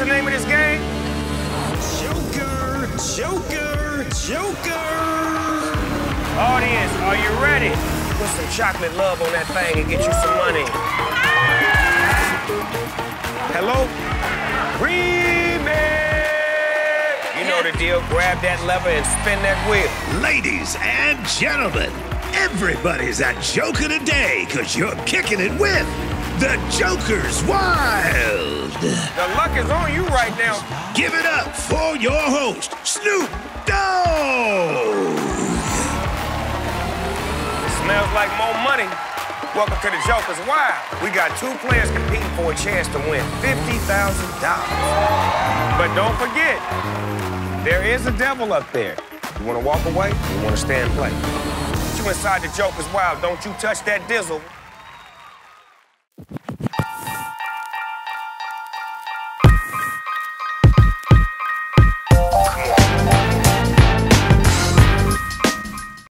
the name of this game? Joker, Joker, Joker. Audience, are you ready? Put some chocolate love on that thing and get you some money. Hello? Remix! You know the deal. Grab that lever and spin that wheel. Ladies and gentlemen, everybody's at Joker today because you're kicking it with the Joker's Wild. The luck is on you right now. Give it up for your host, Snoop Dogg. Smells like more money. Welcome to the Joker's Wild. We got two players competing for a chance to win $50,000. But don't forget, there is a devil up there. You want to walk away? You want to stay and play? Put you inside the Joker's Wild. Don't you touch that dizzle.